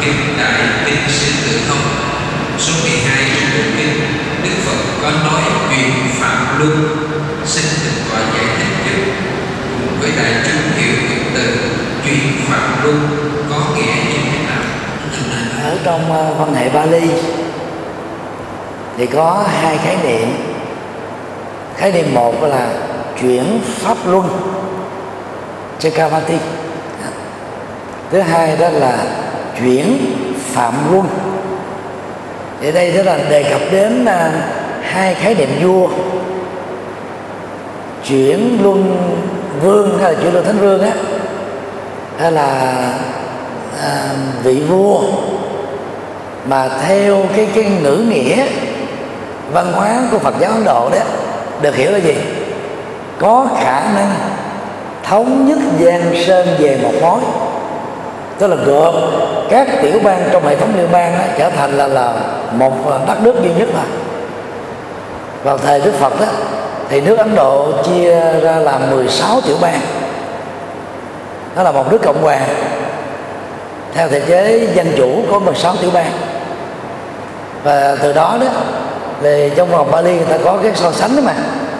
kinh Đại tiên Sư Tử Thông, số 12 trong bộ kinh, Đức Phật có nói chuyện Phạm Luân, xin thỉnh tọa giải thích giúp. Cùng với đại chúng hiểu được từ chuyện Phạm Luân có nghĩa như thế nào? Ở trong ờ, văn hệ Bali thì có hai khái niệm. Khái niệm một là chuyển pháp luân Chakravati thứ hai đó là chuyển phạm luân thì đây đó là đề cập đến à, hai khái niệm vua. Chuyển luân vương hay là chuyển luân thánh vương á hay là à, vị vua. Mà theo cái cái ngữ nghĩa văn hóa của Phật giáo Ấn Độ đó được hiểu là gì? Có khả năng thống nhất giang sơn về một mối tức là gộp các tiểu bang trong hệ thống liên bang đó, trở thành là là một đất nước duy nhất mà. Vào thời Đức Phật đó thì nước Ấn Độ chia ra làm 16 tiểu bang. Nó là một nước cộng hòa. Theo thể chế dân chủ có 16 tiểu bang. Và từ đó đó thì trong vòng Bali người ta có cái so sánh đó mà.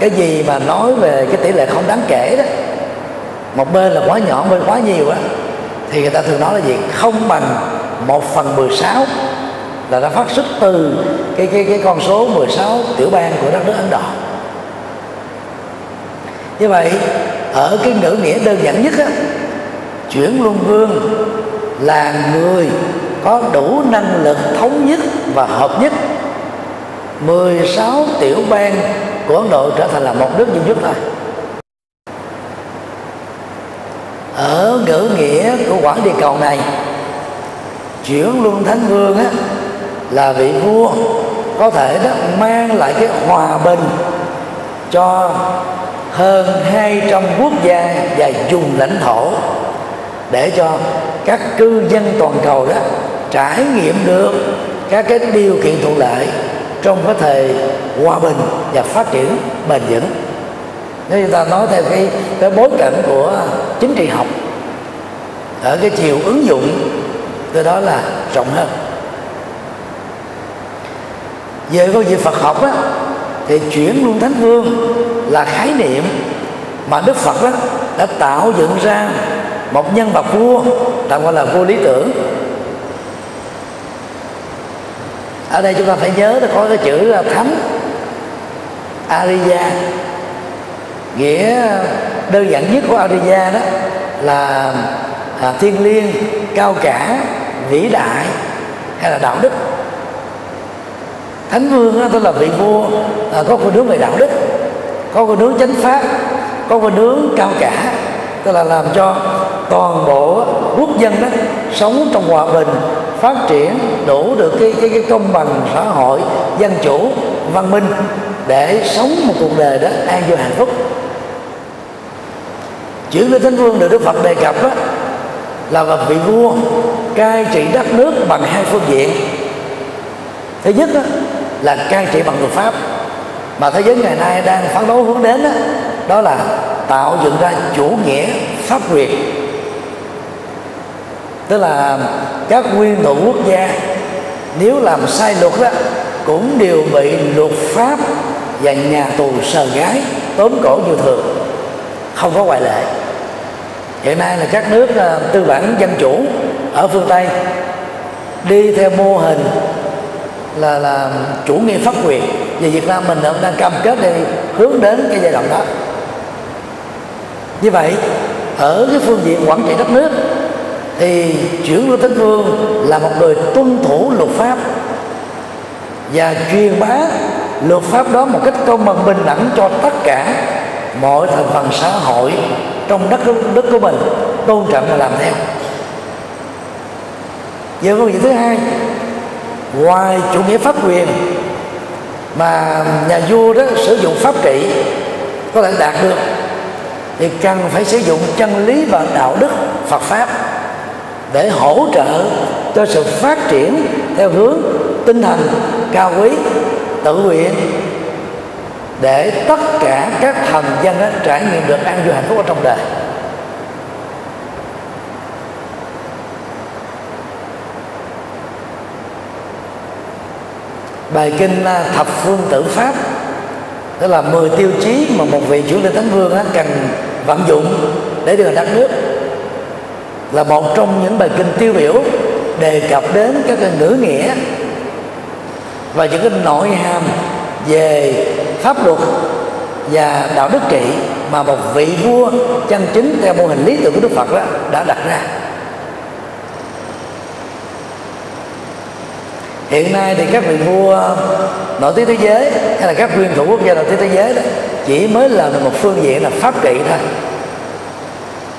Cái gì mà nói về cái tỷ lệ không đáng kể đó. Một bên là quá nhỏ bên quá nhiều á thì người ta thường nói là gì? Không bằng một phần 16 là đã phát xuất từ cái cái cái con số 16 tiểu bang của đất nước Ấn Độ. Như vậy, ở cái ngữ nghĩa đơn giản nhất á, chuyển luân vương là người có đủ năng lực thống nhất và hợp nhất. 16 tiểu bang của Ấn Độ trở thành là một nước duy nhất thôi ở ngữ nghĩa của quả địa cầu này. Chuyển luân thánh vương á, là vị vua có thể đó mang lại cái hòa bình cho hơn 200 quốc gia và vùng lãnh thổ để cho các cư dân toàn cầu đó trải nghiệm được các cái điều kiện thuận lợi trong cái thời hòa bình và phát triển bền vững. Nếu chúng ta nói theo cái cái bối cảnh của chính trị học ở cái chiều ứng dụng từ đó là rộng hơn. Về câu chuyện Phật học á, thì chuyển luân thánh vương là khái niệm mà Đức Phật đó đã tạo dựng ra một nhân vật vua, tạm gọi là vua lý tưởng. Ở đây chúng ta phải nhớ là có cái chữ là thánh Ariya nghĩa đơn giản nhất của Ariya đó là à, thiên liêng cao cả vĩ đại hay là đạo đức? Thánh vương đó, tức là vị vua à, có khuynh hướng về đạo đức có khuynh hướng chánh pháp có khuynh hướng cao cả tức là làm cho toàn bộ quốc dân đó sống trong hòa bình phát triển đủ được cái cái, cái công bằng xã hội dân chủ văn minh để sống một cuộc đời đó an vui hạnh phúc. Chữ của thánh vương được đức phật đề cập đó, là một vị vua cai trị đất nước bằng hai phương diện. Thứ nhất đó, là cai trị bằng luật pháp mà thế giới ngày nay đang phấn đấu hướng đến đó, đó là tạo dựng ra chủ nghĩa pháp quyền. Tức là các nguyên thủ quốc gia nếu làm sai luật đó cũng đều bị luật pháp và nhà tù sờ gái tóm cổ như thường không có ngoại lệ hiện nay là các nước à, tư bản dân chủ ở phương tây đi theo mô hình là là chủ nghĩa pháp quyền. Và Việt Nam mình đang cam kết để hướng đến cái giai đoạn đó. Như vậy, ở cái phương diện quản trị đất nước thì chuyển lưu tấn vương là một người tuân thủ luật pháp và truyền bá luật pháp đó một cách công bằng bình đẳng cho tất cả mọi thành phần xã hội trong đất đất của mình, tôn trọng và làm theo. Về phương diện thứ hai, ngoài chủ nghĩa pháp quyền mà nhà vua đó sử dụng pháp trị có thể đạt được, thì cần phải sử dụng chân lý và đạo đức Phật pháp để hỗ trợ cho sự phát triển theo hướng tinh thần cao quý, tự nguyện để tất cả các thần dân á, trải nghiệm được an vui hạnh phúc ở trong đời. Bài kinh à, thập phương Tử pháp tức là 10 tiêu chí mà một vị chủ linh thánh vương cần vận dụng để đưa đất nước là một trong những bài kinh tiêu biểu đề cập đến các cái ngữ nghĩa và những cái nội hàm về pháp luật và đạo đức trị mà một vị vua chân chính theo mô hình lý tưởng của Đức Phật đó đã đặt ra. Hiện nay thì các vị vua nổi tiếng thế giới hay là các nguyên thủ quốc gia nổi tiếng thế giới đó chỉ mới là một phương diện là pháp trị thôi.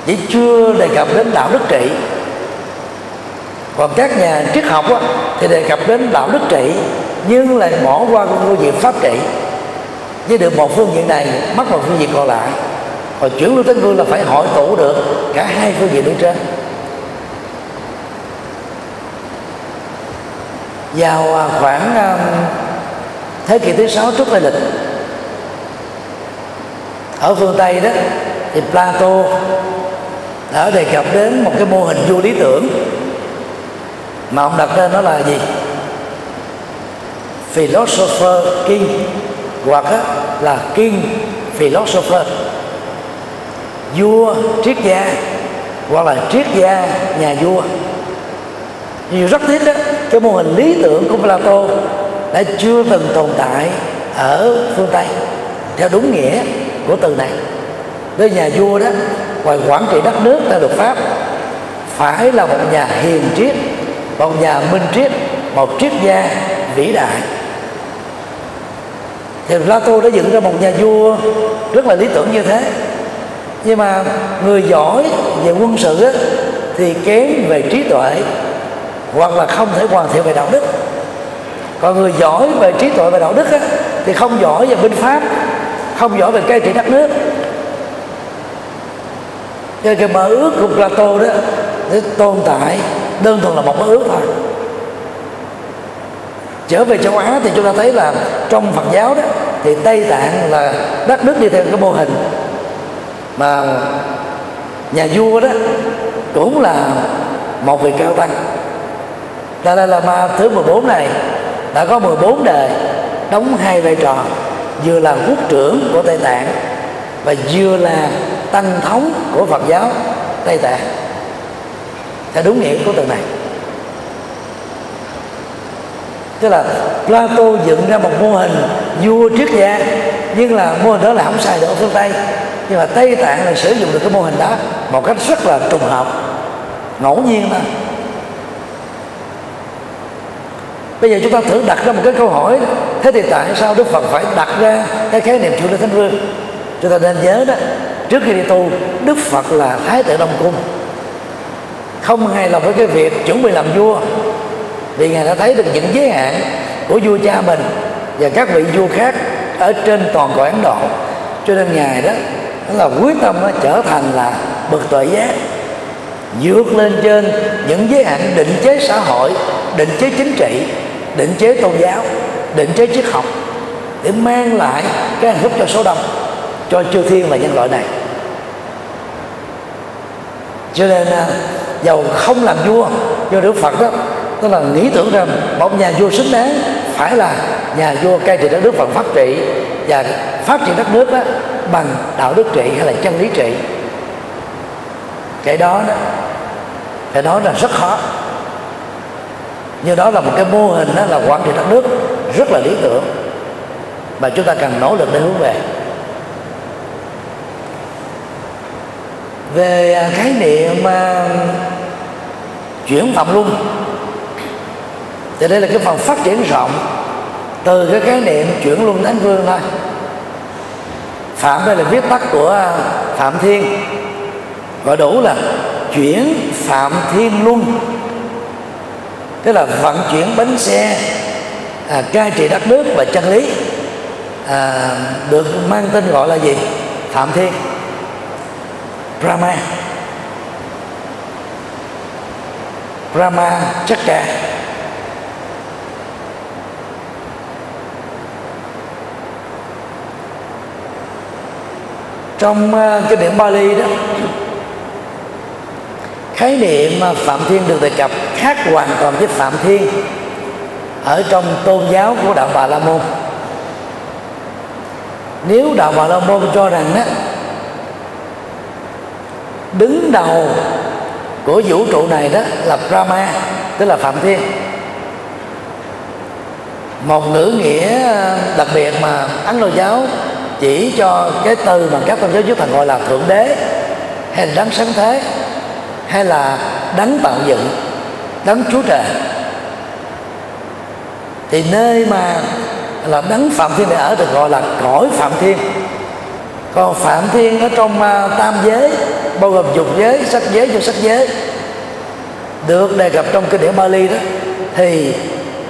Chỉ chưa đề cập đến đạo đức trị. Còn các nhà triết học đó, thì đề cập đến đạo đức trị nhưng lại bỏ qua phương diện pháp trị với được một phương diện này mất một phương diện còn lại. Còn chuyển lưu tấn vương là phải hội tụ được cả hai phương diện bên trên. Vào à, khoảng à, thế kỷ thứ sáu trước tây lịch, ở phương tây đó, thì plato đã đề cập đến một cái mô hình vua lý tưởng mà ông đặt tên nó là gì? Philosopher king hoặc là king philosopher, vua, triết gia, hoặc là triết gia, nhà vua. Nhiều rất tiếc đó cái mô hình lý tưởng của Plato đã chưa từng tồn tại ở phương Tây, theo đúng nghĩa của từ này. Với nhà vua đó, ngoài quản trị đất nước theo luật pháp, phải là một nhà hiền triết, một nhà minh triết, một triết gia vĩ đại thì Plato đã dựng ra một nhà vua rất là lý tưởng như thế. Nhưng mà người giỏi về quân sự á, thì kém về trí tuệ hoặc là không thể hoàn thiện về đạo đức. Còn người giỏi về trí tuệ và đạo đức á, thì không giỏi về binh pháp không giỏi về cai trị đất nước. Cho cái mơ ước của Plato đó để tồn tại đơn thuần là một mơ ước thôi trở về châu Á thì chúng ta thấy là trong Phật giáo đó thì Tây Tạng là đất nước đi theo cái mô hình. Mà nhà vua đó cũng là một vị cao tăng. Dalai Lama thứ 14 này đã có 14 đời, đóng hai vai trò, vừa là quốc trưởng của Tây Tạng và vừa là tăng thống của Phật giáo Tây Tạng. Theo đúng nghĩa của từ này tức là Plato dựng ra một mô hình vua triết gia, nhưng là mô hình đó là không xài được ở phương Tây. Nhưng mà Tây Tạng là sử dụng được cái mô hình đó một cách rất là trùng hợp, ngẫu nhiên thôi bây giờ chúng ta thử đặt ra một cái câu hỏi, thế thì tại sao đức phật phải đặt ra cái khái niệm chủ linh thánh vương? Chúng ta nên nhớ đó, trước khi đi tu, đức phật là thái tử đông cung. Không hài lòng với cái việc chuẩn bị làm vua vì ngài đã thấy được những giới hạn của vua cha mình và các vị vua khác ở trên toàn cõi ấn độ. Cho nên ngài đó là quyết tâm đó, trở thành là bậc tuệ giác vượt lên trên những giới hạn định chế xã hội định chế chính trị định chế tôn giáo định chế triết học để mang lại cái hạnh phúc cho số đông cho chư thiên và nhân loại này. Cho nên giàu dầu không làm vua do đức phật đó tức là nghĩ tưởng rằng một nhà vua xứng đáng phải là nhà vua cai trị đất nước bằng phát trị và phát triển đất nước đó bằng đạo đức trị hay là chân lý trị. Cái đó đó phải nói là rất khó. Nhưng đó là một cái mô hình đó là quản trị đất nước rất là lý tưởng mà chúng ta cần nỗ lực để hướng về. Về à, khái niệm uh, chuyển phạm luân thì đây là cái phần phát triển rộng từ cái khái niệm chuyển luân thánh vương thôi. Phạm đây là viết tắt của à, phạm thiên. Gọi đủ là chuyển phạm thiên luân. Tức là vận chuyển bánh xe à, cai trị đất nước và chân lý à, được mang tên gọi là gì? Phạm thiên. Brahma. Brahma chakra trong ờ, cái điển Bali đó, khái niệm ờ, phạm thiên được đề cập khác hoàn toàn với phạm thiên ở trong tôn giáo của đạo bà la môn. Nếu đạo bà la môn cho rằng đó đứng đầu của vũ trụ này đó là Brahma, tức là Phạm Thiên, một ngữ nghĩa ờ, đặc biệt mà Ấn Độ giáo chỉ cho cái từ mà các tôn giáo trước thần gọi là thượng đế hay là đấng sáng thế hay là đấng tạo dựng đấng chúa trời. Thì nơi mà là đấng phạm thiên này ở được gọi là cõi phạm thiên. Còn phạm thiên ở trong uh, tam giới bao gồm dục giới sắc giới vô sắc giới được đề cập trong kinh điển Bali đó thì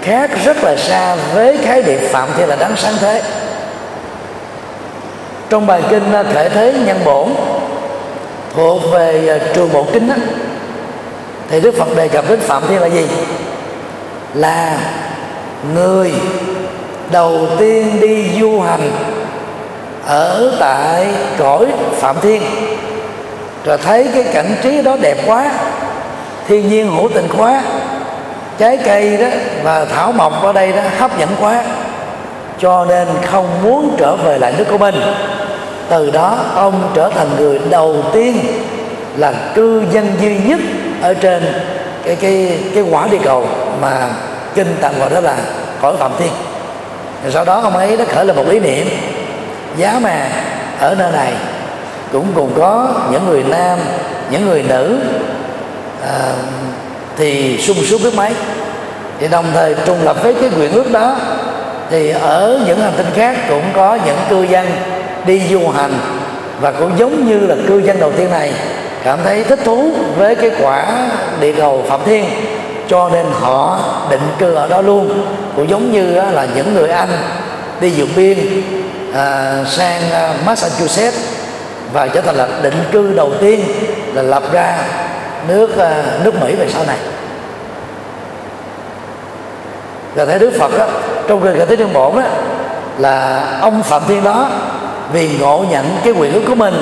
khác rất là xa với khái niệm phạm thiên là đấng sáng thế trong bài kinh à, thể thế nhân bổn thuộc về à, trường bộ kinh đó, thì đức phật đề cập đến phạm thiên là gì? Là người đầu tiên đi du hành ở tại cõi phạm thiên. Rồi thấy cái cảnh trí đó đẹp quá thiên nhiên hữu tình quá trái cây đó và thảo mộc ở đây đó hấp dẫn quá cho nên không muốn trở về lại nước của mình từ đó ông trở thành người đầu tiên là cư dân duy nhất ở trên cái cái cái quả địa cầu mà kinh tặng gọi đó là cõi phạm thiên. Rồi sau đó ông ấy đã khởi là một ý niệm giá mà ở nơi này cũng cùng có những người nam những người nữ à, thì sung sướng biết mấy. Thì đồng thời trùng lập với cái quyền ước đó thì ở những hành tinh khác cũng có những cư dân đi du hành. Và cũng giống như là cư dân đầu tiên này cảm thấy thích thú với cái quả địa cầu phạm thiên. Cho nên họ định cư ở đó luôn. Cũng giống như là những người anh đi vượt biên à, sang à, Massachusetts và trở thành là định cư đầu tiên là lập ra nước à, nước Mỹ về sau này. Và thấy Đức Phật đó, trong kinh Khải Thế Đương Bổn đó là ông Phạm Thiên đó vì ngộ nhận cái quyền ước của mình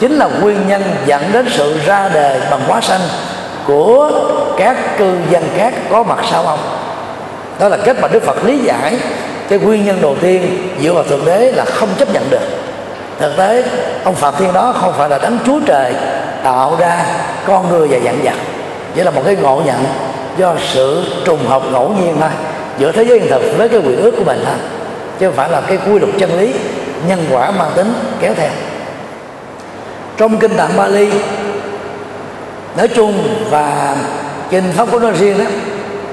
chính là nguyên nhân dẫn đến sự ra đề bằng hóa sanh của các cư dân khác có mặt sau ông. Đó là cách mà đức phật lý giải cái nguyên nhân đầu tiên dựa vào thượng đế là không chấp nhận được. Thực tế ông phạm thiên đó không phải là đấng chúa trời tạo ra con người và dặn vật, chỉ là một cái ngộ nhận do sự trùng hợp ngẫu nhiên thôi giữa thế giới hiện thực với cái quyền ước của mình thôi chứ không phải là cái quy luật chân lý nhân quả mang tính kéo theo. Trong kinh tạng Bali nói chung và kinh pháp của nói riêng đó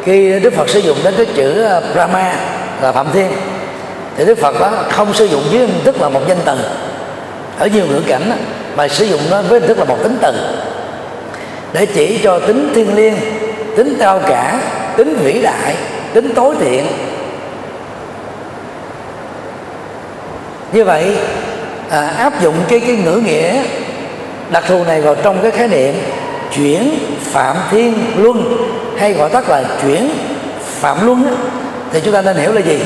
khi Đức Phật sử dụng đến cái chữ à, Brahma là Phạm Thiên thì Đức Phật đó không sử dụng với hình thức là một danh từ. Ở nhiều ngữ cảnh đó, mà sử dụng nó với hình thức là một tính từ. Để chỉ cho tính thiên liêng tính cao cả tính vĩ đại tính tối thiện như vậy à, áp dụng cái cái ngữ nghĩa đặc thù này vào trong cái khái niệm chuyển phạm thiên luân hay gọi tắt là chuyển phạm luân á, thì chúng ta nên hiểu là gì?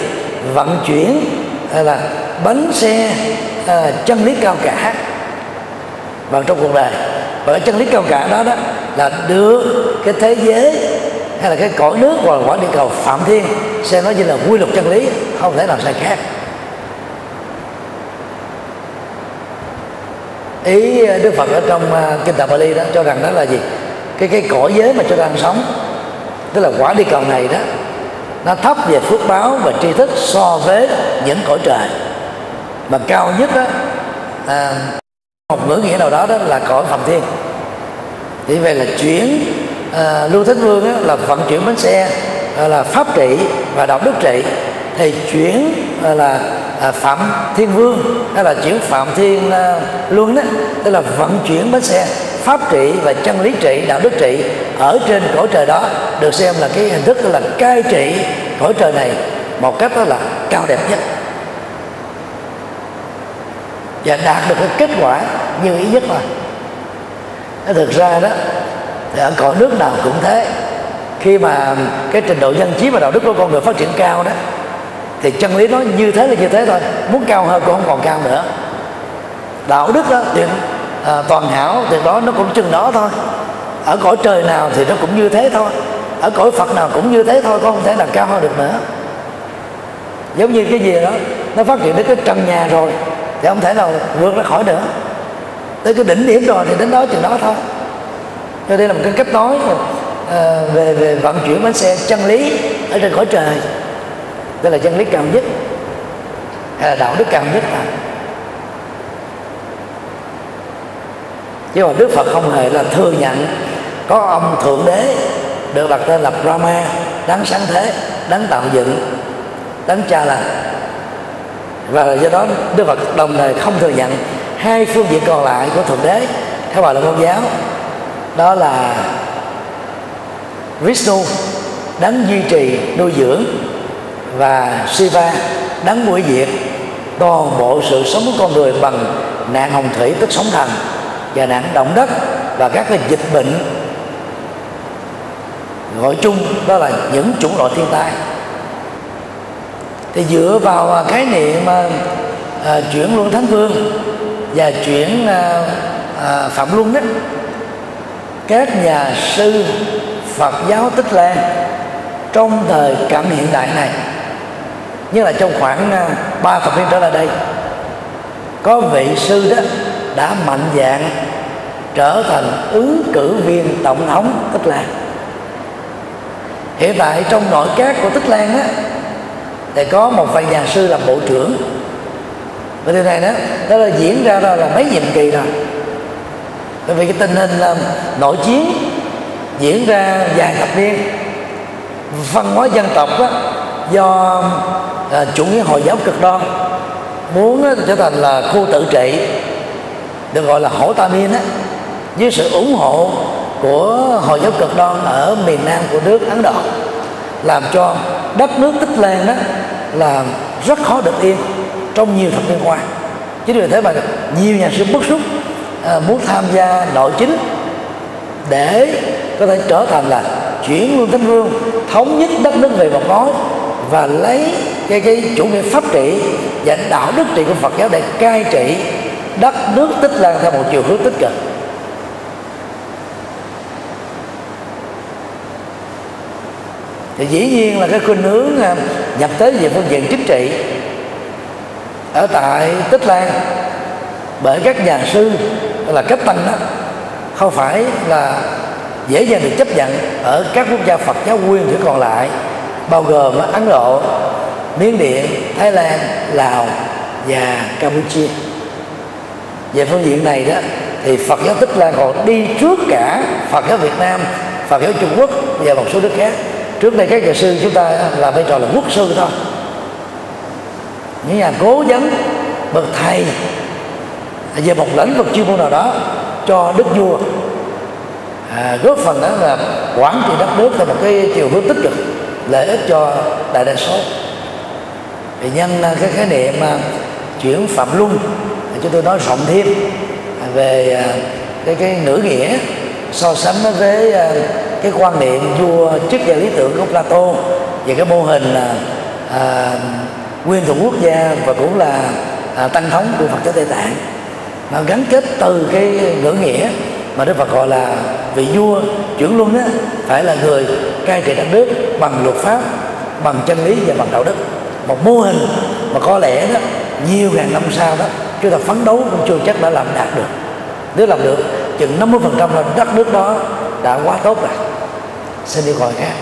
Vận chuyển là bánh xe à, chân lý cao cả vào trong cuộc đời. Và cái chân lý cao cả đó đó là đưa cái thế giới hay là cái cõi nước hoặc là quả địa cầu phạm thiên xem nó như là quy luật chân lý không thể nào sai khác. Ý ờ, đức phật ở trong ờ, kinh tạng bali đó cho rằng đó là gì? Cái cái cõi giới mà chúng ta đang sống. Tức là quả đi cầu này đó nó thấp về phước báo và tri thức so với những cõi trời. Mà cao nhất đó à, ờ, một ngữ nghĩa nào đó đó là cõi phạm thiên. Thì vậy là chuyển à, lưu thánh vương đó, là vận chuyển bánh xe là pháp trị và đạo đức trị thì chuyển là à, phạm thiên vương hay là chuyển phạm thiên à, luân đó tức là vận chuyển bến xe pháp trị và chân lý trị đạo đức trị ở trên cõi trời đó được xem là cái hình thức là cai trị cõi trời này một cách đó là cao đẹp nhất. Và đạt được cái kết quả như ý nhất mà. Thực ra đó thì ở cõi nước nào cũng thế. Khi mà cái trình độ dân trí và đạo đức của con người phát triển cao đó thì chân lý nó như thế là như thế thôi. Muốn cao hơn cũng không còn cao nữa. Đạo đức đó thì à, toàn hảo thì đó nó cũng chừng đó thôi. Ở cõi trời nào thì nó cũng như thế thôi. Ở cõi phật nào cũng như thế thôi có không thể nào cao hơn được nữa. Giống như cái gì đó nó phát triển đến cái trần nhà rồi thì không thể nào vượt ra khỏi nữa tới cái đỉnh điểm rồi thì đến đó chừng đó thôi. Cho đây là một cái cách nói à, về về vận chuyển bánh xe chân lý ở trên cõi trời đây là chân lý cao nhất hay là đạo đức cao nhất à chứ mà đức phật không hề là thừa nhận có ông thượng đế được đặt tên là brahma, đáng sáng thế, đáng tạo dựng, đáng cha là và do đó đức phật đồng thời không thừa nhận hai phương diện còn lại của thượng đế theo bà là môn giáo. Đó là Vishnu, đáng duy trì nuôi dưỡng và Shiva đấng mũi diệt toàn bộ sự sống của con người bằng nạn hồng thủy tức sóng thần và nạn động đất và các cái dịch bệnh. Gọi chung đó là những chủng loại thiên tai. Thì dựa vào à, khái niệm à, à, chuyển luân thánh vương và chuyển à, à, phạm luân đó các nhà sư Phật giáo Tích Lan trong thời cận hiện đại này như là trong khoảng à, ba thập niên trở lại đây có vị sư đó đã mạnh dạng trở thành ứng cử viên tổng thống Tích Lan. Hiện tại trong nội các của Tích Lan á thì có một vài nhà sư làm bộ trưởng. Và điều này đó đó là diễn ra ra là mấy nhiệm kỳ rồi. Bởi vì cái tình hình là nội chiến diễn ra vài thập niên văn hóa dân tộc đó, do à, chủ nghĩa hồi giáo cực đoan. Muốn trở thành là khu tự trị được gọi là hổ tamin á với sự ủng hộ của hồi giáo cực đoan ở miền nam của nước ấn độ làm cho đất nước tích lan đó là rất khó được yên trong nhiều thập niên qua. Chính vì thế mà nhiều nhà sư bức xúc à, muốn tham gia nội chính để có thể trở thành là chuyển luân thánh vương thống nhất đất nước về một mối và lấy cái cái chủ nghĩa pháp trị và đạo đức trị của Phật giáo để cai trị đất nước tích lan theo một chiều hướng tích cực. Thì dĩ nhiên là cái khuynh hướng à, nhập tới về phương diện chính trị ở tại tích lan bởi các nhà sư là cách tăng đó không phải là dễ dàng được chấp nhận ở các quốc gia Phật giáo nguyên thủy còn lại bao gồm Ấn Độ, Miến Điện, Thái Lan, Lào và Campuchia. Về phương diện này đó thì Phật giáo Tích Lan còn đi trước cả Phật giáo Việt Nam, Phật giáo Trung Quốc và một số nước khác. Trước đây các nhà sư chúng ta là vai trò là quốc sư thôi. Những nhà cố vấn bậc thầy về một lĩnh vực chuyên môn nào đó cho đức vua à, góp phần đó là quản trị đất nước theo một cái chiều hướng tích cực lợi ích cho đại đa số thì nhân à, cái khái niệm mà chuyển phạm luân thì chúng tôi nói rộng thêm à, về à, cái cái ngữ nghĩa so sánh với cái quan niệm vua trước và lý tưởng của Plato về cái mô hình là à, nguyên thủ quốc gia và cũng là à, tăng thống của Phật giáo Tây Tạng. Nó gắn kết từ cái ngữ nghĩa mà Đức Phật gọi là vị vua trưởng luân á phải là người cai trị đất nước bằng luật pháp bằng chân lý và bằng đạo đức một mô hình, mà có lẽ đó, nhiều ngàn năm sau đó, chúng ta phấn đấu cũng chưa chắc đã làm đạt được. Nếu làm được, chừng 50% là đất nước đó đã quá tốt rồi. Xin đi gọi khác